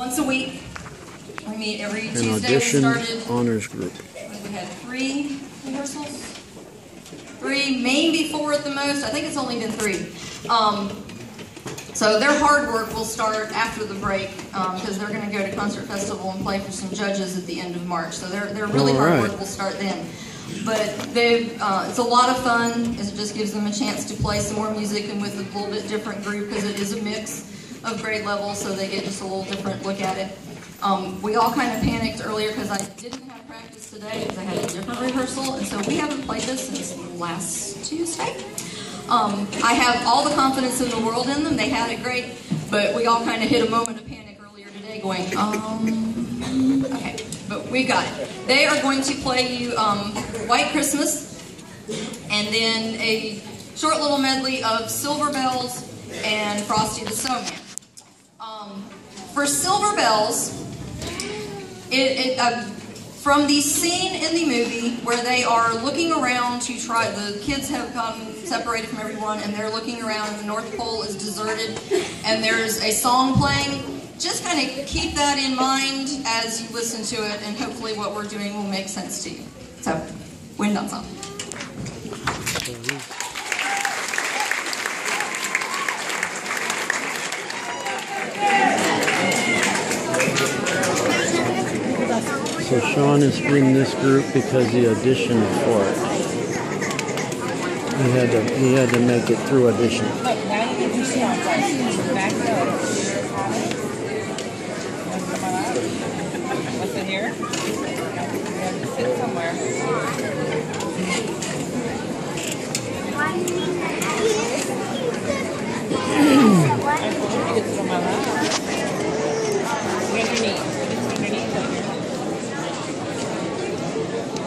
once a week. We meet every An Tuesday. We audition started, honors group. we had three rehearsals. Three, maybe four at the most. I think it's only been three. Um, so their hard work will start after the break because they're going to go to Concert Festival and play for some judges at the end of March. So their, their really All hard right. work will start then. But they, uh, it's a lot of fun. It just gives them a chance to play some more music and with a little bit different group because it is a mix of grade level, so they get just a little different look at it. Um, we all kind of panicked earlier because I didn't have practice today because I had a different rehearsal, and so we haven't played this since last Tuesday. Um, I have all the confidence in the world in them. They had it great, but we all kind of hit a moment of panic earlier today, going, um, okay, but we got it. They are going to play you um, White Christmas, and then a short little medley of Silver Bells and Frosty the Snowman. For Silver Bells, it, it uh, from the scene in the movie where they are looking around to try, the kids have gotten separated from everyone and they're looking around and the North Pole is deserted and there's a song playing. Just kind of keep that in mind as you listen to it and hopefully what we're doing will make sense to you. So, wind on So Shawn is in this group because he auditioned for it. He had to he had to make it through audition. Look, now you get your sound right. Back it up. What's in here? You have to sit somewhere. I told you to get to my lap. Get your knees. Get your knees up here.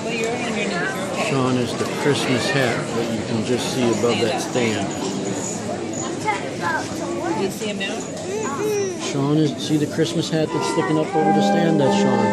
Well, you're on your knees. You're okay. Shawn is the Christmas hat that you can just see above that stand. You see him now? Shawn is see the Christmas hat that's sticking up over the stand? That's Shawn.